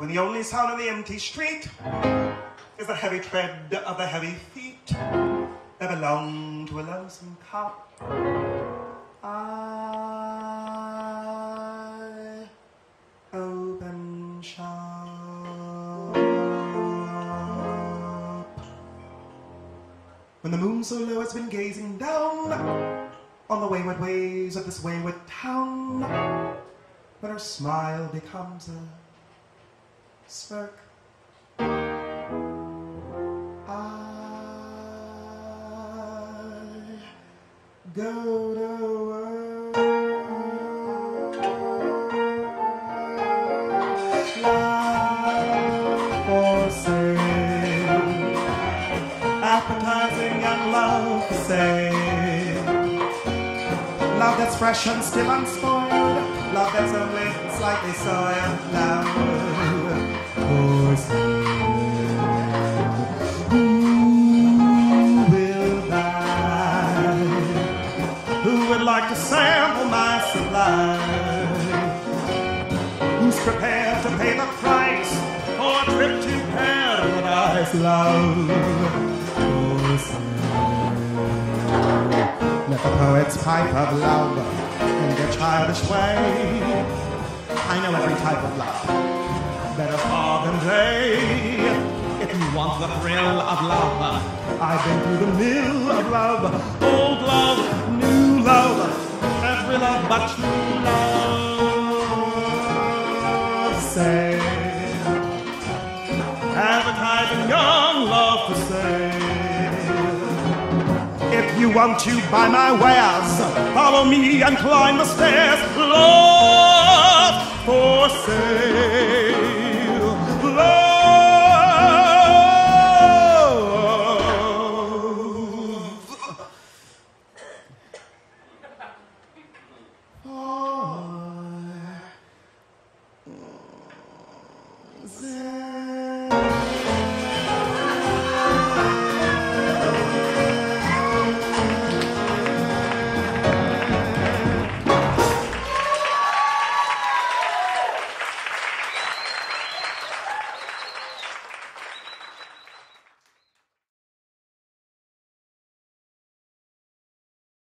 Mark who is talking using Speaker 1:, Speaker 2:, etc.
Speaker 1: when the only sound in the empty street is the heavy tread of the heavy feet that belong to a lonesome cop. I open shop. When the moon so low has been gazing down on the wayward ways of this wayward town, when her smile becomes a smirk. I go to work. Love for sale, appetizing young love for sale. Love that's fresh and still unspoiled. Love that's only slightly soiled. Love like to sample my supply? Who's prepared to pay the price for a trip to paradise? Love. Let the poets pipe of love in their childish way. I know every type of love better far than they. If you want the thrill of love, I've been through the mill of love, old love, every love but true love. Say, advertising young love for sale. If you want to buy my wares, follow me and climb the stairs. Love sale.